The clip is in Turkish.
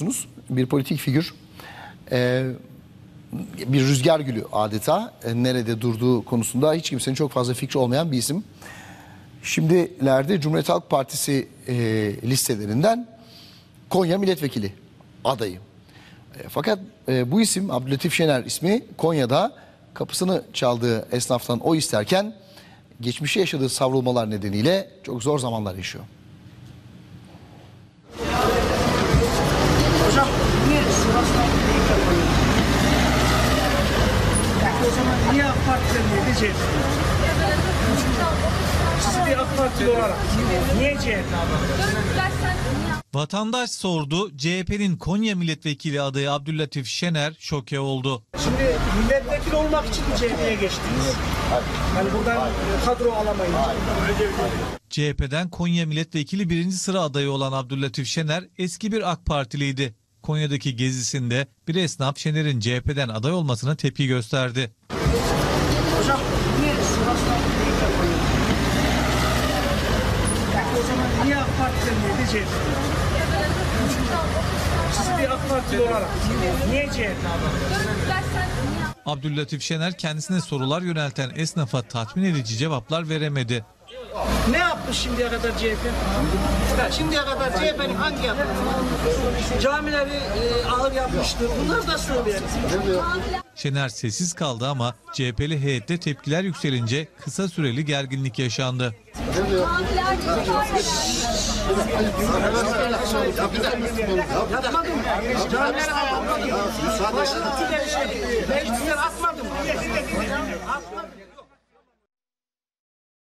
biliyorsunuz. Bir politik figür. Ee, bir rüzgar gülü adeta. Ee, nerede durduğu konusunda hiç kimsenin çok fazla fikri olmayan bir isim. Şimdilerde Cumhuriyet Halk Partisi e, listelerinden Konya milletvekili adayı. E, fakat e, bu isim Abdülatif Şener ismi Konya'da kapısını çaldığı esnaftan o isterken geçmişe yaşadığı savrulmalar nedeniyle çok zor zamanlar yaşıyor. Niye AK Parti'den niye de? Siz bir AK Partili olarak niye CHP? Vatandaş sordu, CHP'nin Konya milletvekili adayı Abdüllatif Şener şoke oldu. Şimdi milletvekili olmak için CHP'ye geçtiniz? Yani buradan kadro alamayınca. CHP'den Konya milletvekili birinci sıra adayı olan Abdüllatif Şener eski bir AK Partiliydi. Konya'daki gezisinde bir esnaf Şener'in CHP'den aday olmasına tepki gösterdi. Hocam niye Sivas'tan ilk yapalım? Yani o zaman niye AK Parti'den niye? Siz bir AK Partili olarak niye CHP? Abdüllatif Şener kendisine sorular yönelten esnafa tatmin edici cevaplar veremedi. Ne yapmış şimdiye kadar CHP? Şimdiye kadar CHP'nin hangi yaptı? Camileri e, ağır yapmıştı. Bunları da söyleyelim. Şener sessiz kaldı ama CHP'li heyette tepkiler yükselince kısa süreli gerginlik yaşandı. Yapmadım. Camileri kapatmadım. Başörtüleri, meclisler atmadım. Atmadım.